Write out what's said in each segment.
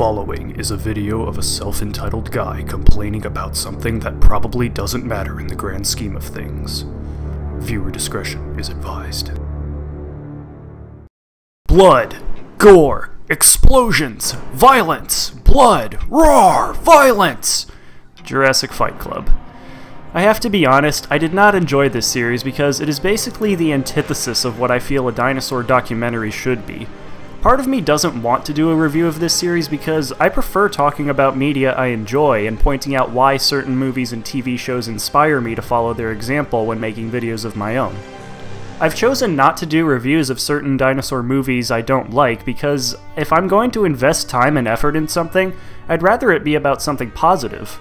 following is a video of a self entitled guy complaining about something that probably doesn't matter in the grand scheme of things. Viewer discretion is advised. Blood, gore, explosions, violence, blood, roar, violence! Jurassic Fight Club. I have to be honest, I did not enjoy this series because it is basically the antithesis of what I feel a dinosaur documentary should be. Part of me doesn't want to do a review of this series because I prefer talking about media I enjoy and pointing out why certain movies and TV shows inspire me to follow their example when making videos of my own. I've chosen not to do reviews of certain dinosaur movies I don't like because if I'm going to invest time and effort in something, I'd rather it be about something positive.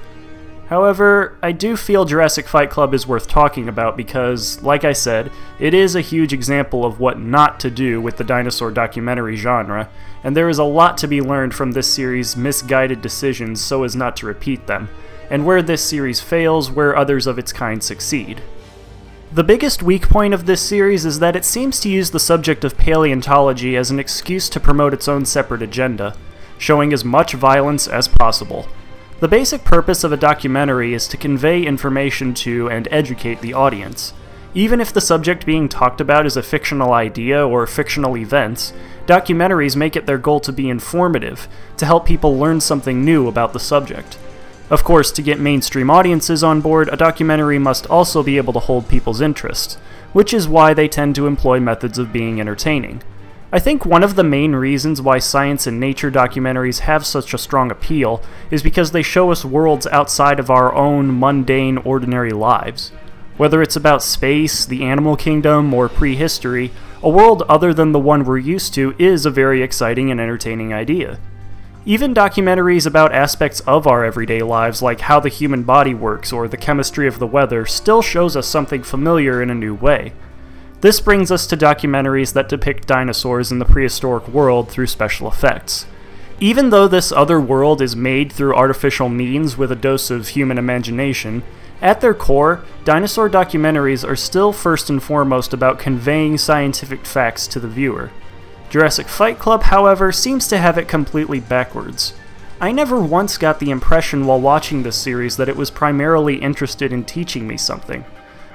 However, I do feel Jurassic Fight Club is worth talking about because, like I said, it is a huge example of what not to do with the dinosaur documentary genre, and there is a lot to be learned from this series' misguided decisions so as not to repeat them, and where this series fails, where others of its kind succeed. The biggest weak point of this series is that it seems to use the subject of paleontology as an excuse to promote its own separate agenda, showing as much violence as possible. The basic purpose of a documentary is to convey information to and educate the audience. Even if the subject being talked about is a fictional idea or fictional events, documentaries make it their goal to be informative, to help people learn something new about the subject. Of course, to get mainstream audiences on board, a documentary must also be able to hold people's interest, which is why they tend to employ methods of being entertaining. I think one of the main reasons why science and nature documentaries have such a strong appeal is because they show us worlds outside of our own mundane, ordinary lives. Whether it's about space, the animal kingdom, or prehistory, a world other than the one we're used to is a very exciting and entertaining idea. Even documentaries about aspects of our everyday lives, like how the human body works or the chemistry of the weather, still shows us something familiar in a new way. This brings us to documentaries that depict dinosaurs in the prehistoric world through special effects. Even though this other world is made through artificial means with a dose of human imagination, at their core, dinosaur documentaries are still first and foremost about conveying scientific facts to the viewer. Jurassic Fight Club, however, seems to have it completely backwards. I never once got the impression while watching this series that it was primarily interested in teaching me something.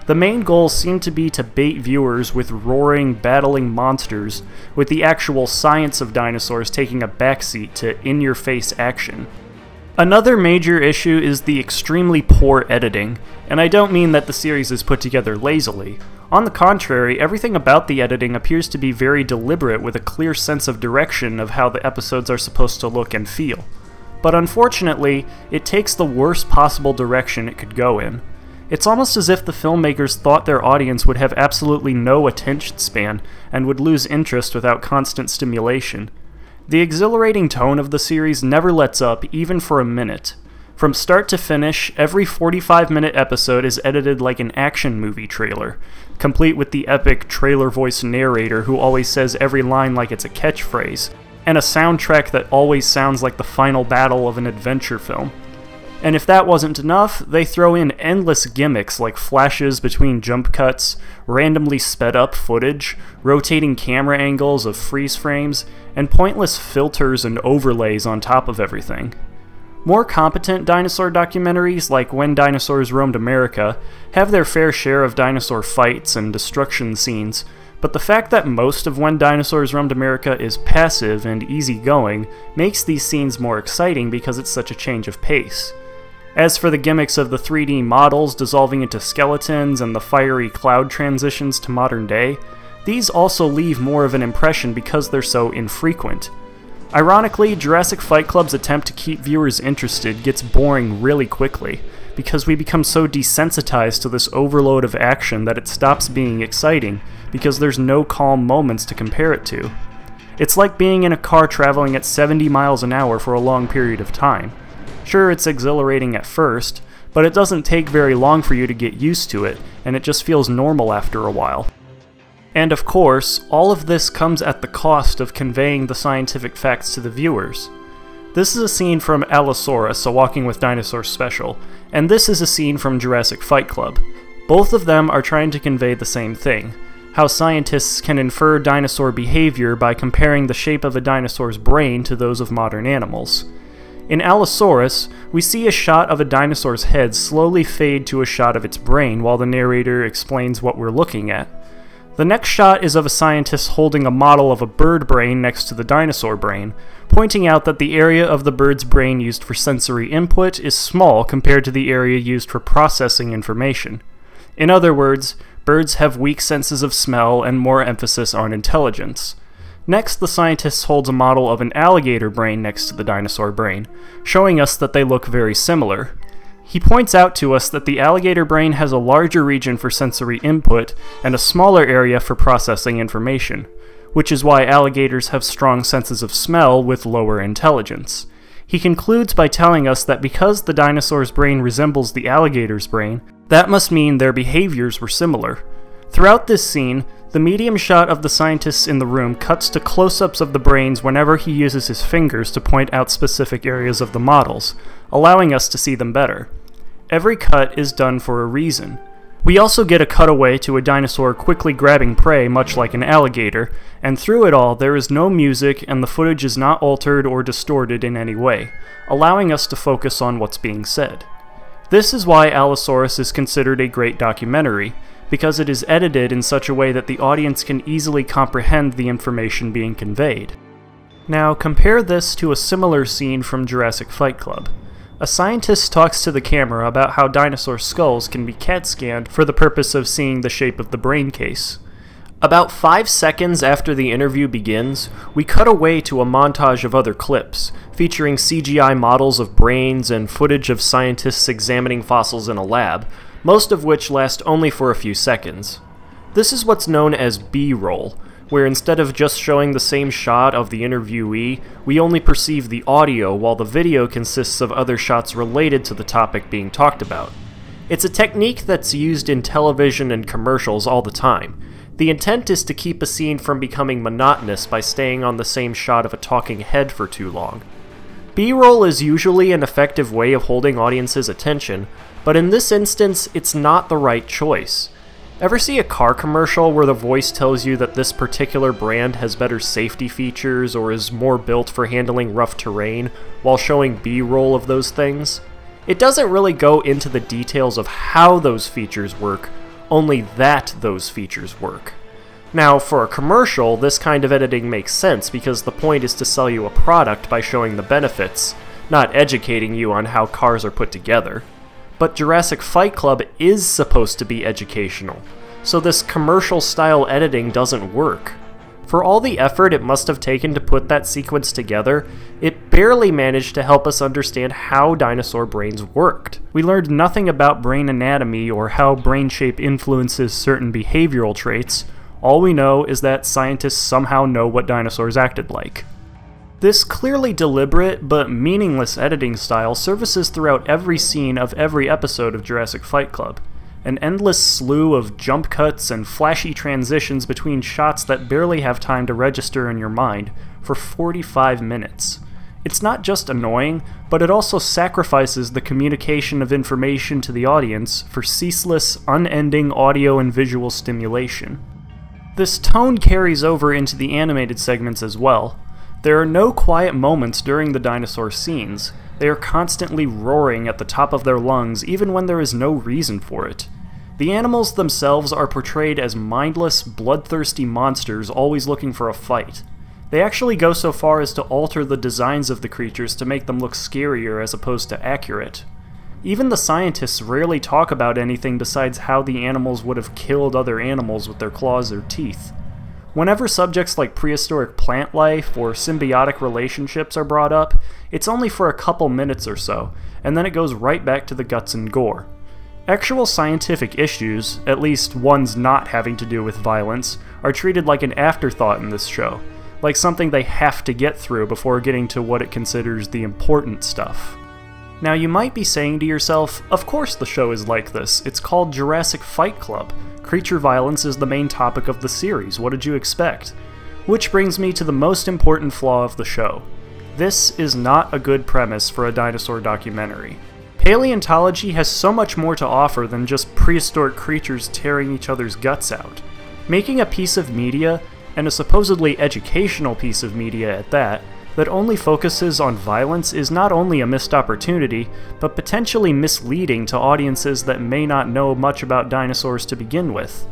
The main goal seemed to be to bait viewers with roaring, battling monsters, with the actual science of dinosaurs taking a backseat to in your face action. Another major issue is the extremely poor editing, and I don't mean that the series is put together lazily. On the contrary, everything about the editing appears to be very deliberate with a clear sense of direction of how the episodes are supposed to look and feel. But unfortunately, it takes the worst possible direction it could go in. It's almost as if the filmmakers thought their audience would have absolutely no attention span and would lose interest without constant stimulation. The exhilarating tone of the series never lets up even for a minute. From start to finish, every 45 minute episode is edited like an action movie trailer, complete with the epic trailer voice narrator who always says every line like it's a catchphrase, and a soundtrack that always sounds like the final battle of an adventure film. And if that wasn't enough, they throw in endless gimmicks like flashes between jump cuts, randomly sped up footage, rotating camera angles of freeze frames, and pointless filters and overlays on top of everything. More competent dinosaur documentaries, like When Dinosaurs Roamed America, have their fair share of dinosaur fights and destruction scenes, but the fact that most of When Dinosaurs Roamed America is passive and easygoing makes these scenes more exciting because it's such a change of pace. As for the gimmicks of the 3D models dissolving into skeletons and the fiery cloud transitions to modern day, these also leave more of an impression because they're so infrequent. Ironically, Jurassic Fight Club's attempt to keep viewers interested gets boring really quickly, because we become so desensitized to this overload of action that it stops being exciting, because there's no calm moments to compare it to. It's like being in a car traveling at 70 miles an hour for a long period of time. Sure, it's exhilarating at first, but it doesn't take very long for you to get used to it, and it just feels normal after a while. And of course, all of this comes at the cost of conveying the scientific facts to the viewers. This is a scene from Allosaurus, a Walking with Dinosaurs special, and this is a scene from Jurassic Fight Club. Both of them are trying to convey the same thing how scientists can infer dinosaur behavior by comparing the shape of a dinosaur's brain to those of modern animals. In Allosaurus, we see a shot of a dinosaur's head slowly fade to a shot of its brain while the narrator explains what we're looking at. The next shot is of a scientist holding a model of a bird brain next to the dinosaur brain, pointing out that the area of the bird's brain used for sensory input is small compared to the area used for processing information. In other words, birds have weak senses of smell and more emphasis on intelligence. Next, the scientist holds a model of an alligator brain next to the dinosaur brain, showing us that they look very similar. He points out to us that the alligator brain has a larger region for sensory input and a smaller area for processing information, which is why alligators have strong senses of smell with lower intelligence. He concludes by telling us that because the dinosaur's brain resembles the alligator's brain, that must mean their behaviors were similar. Throughout this scene, the medium shot of the scientists in the room cuts to close ups of the brains whenever he uses his fingers to point out specific areas of the models, allowing us to see them better. Every cut is done for a reason. We also get a cutaway to a dinosaur quickly grabbing prey, much like an alligator, and through it all, there is no music and the footage is not altered or distorted in any way, allowing us to focus on what's being said. This is why Allosaurus is considered a great documentary, because it is edited in such a way that the audience can easily comprehend the information being conveyed. Now, compare this to a similar scene from Jurassic Fight Club. A scientist talks to the camera about how dinosaur skulls can be CAT scanned for the purpose of seeing the shape of the brain case. About five seconds after the interview begins, we cut away to a montage of other clips, featuring CGI models of brains and footage of scientists examining fossils in a lab, most of which last only for a few seconds. This is what's known as B-roll, where instead of just showing the same shot of the interviewee, we only perceive the audio while the video consists of other shots related to the topic being talked about. It's a technique that's used in television and commercials all the time. The intent is to keep a scene from becoming monotonous by staying on the same shot of a talking head for too long. B-roll is usually an effective way of holding audiences' attention, but in this instance, it's not the right choice. Ever see a car commercial where the voice tells you that this particular brand has better safety features or is more built for handling rough terrain, while showing B-roll of those things? It doesn't really go into the details of how those features work, only that those features work. Now, for a commercial, this kind of editing makes sense because the point is to sell you a product by showing the benefits, not educating you on how cars are put together. But Jurassic Fight Club is supposed to be educational, so this commercial style editing doesn't work. For all the effort it must have taken to put that sequence together, it barely managed to help us understand how dinosaur brains worked. We learned nothing about brain anatomy or how brain shape influences certain behavioral traits. All we know is that scientists somehow know what dinosaurs acted like. This clearly deliberate but meaningless editing style surfaces throughout every scene of every episode of Jurassic Fight Club. An endless slew of jump cuts and flashy transitions between shots that barely have time to register in your mind for 45 minutes. It's not just annoying, but it also sacrifices the communication of information to the audience for ceaseless, unending audio and visual stimulation. This tone carries over into the animated segments as well, there are no quiet moments during the dinosaur scenes. They are constantly roaring at the top of their lungs even when there is no reason for it. The animals themselves are portrayed as mindless, bloodthirsty monsters always looking for a fight. They actually go so far as to alter the designs of the creatures to make them look scarier as opposed to accurate. Even the scientists rarely talk about anything besides how the animals would have killed other animals with their claws or teeth. Whenever subjects like prehistoric plant life or symbiotic relationships are brought up, it's only for a couple minutes or so, and then it goes right back to the guts and gore. Actual scientific issues, at least ones not having to do with violence, are treated like an afterthought in this show, like something they have to get through before getting to what it considers the important stuff. Now, you might be saying to yourself, of course the show is like this, it's called Jurassic Fight Club. Creature violence is the main topic of the series, what did you expect? Which brings me to the most important flaw of the show. This is not a good premise for a dinosaur documentary. Paleontology has so much more to offer than just prehistoric creatures tearing each other's guts out. Making a piece of media, and a supposedly educational piece of media at that, that only focuses on violence is not only a missed opportunity, but potentially misleading to audiences that may not know much about dinosaurs to begin with.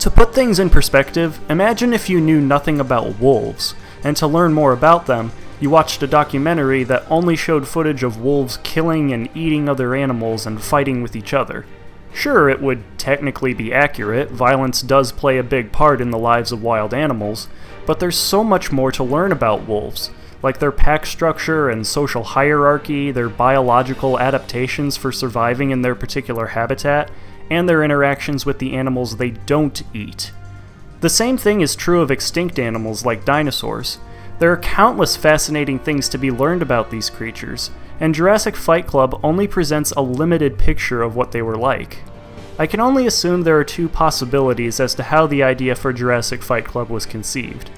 To put things in perspective, imagine if you knew nothing about wolves, and to learn more about them, you watched a documentary that only showed footage of wolves killing and eating other animals and fighting with each other. Sure, it would technically be accurate, violence does play a big part in the lives of wild animals, but there's so much more to learn about wolves, like their pack structure and social hierarchy, their biological adaptations for surviving in their particular habitat, and their interactions with the animals they don't eat. The same thing is true of extinct animals like dinosaurs. There are countless fascinating things to be learned about these creatures, and Jurassic Fight Club only presents a limited picture of what they were like. I can only assume there are two possibilities as to how the idea for Jurassic Fight Club was conceived.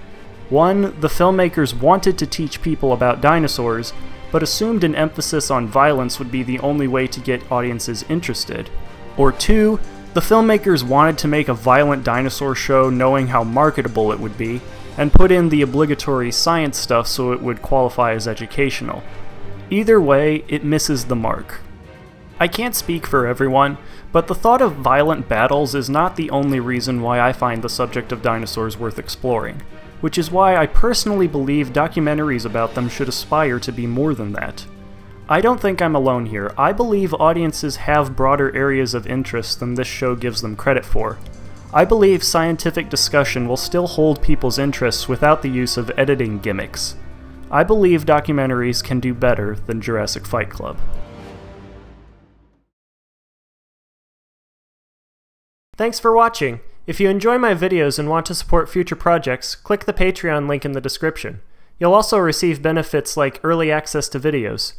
One, the filmmakers wanted to teach people about dinosaurs, but assumed an emphasis on violence would be the only way to get audiences interested. Or two, the filmmakers wanted to make a violent dinosaur show knowing how marketable it would be, and put in the obligatory science stuff so it would qualify as educational. Either way, it misses the mark. I can't speak for everyone, but the thought of violent battles is not the only reason why I find the subject of dinosaurs worth exploring, which is why I personally believe documentaries about them should aspire to be more than that. I don't think I'm alone here. I believe audiences have broader areas of interest than this show gives them credit for. I believe scientific discussion will still hold people's interests without the use of editing gimmicks. I believe documentaries can do better than Jurassic Fight Club. Thanks for watching. If you enjoy my videos and want to support future projects, click the Patreon link in the description. You'll also receive benefits like early access to videos.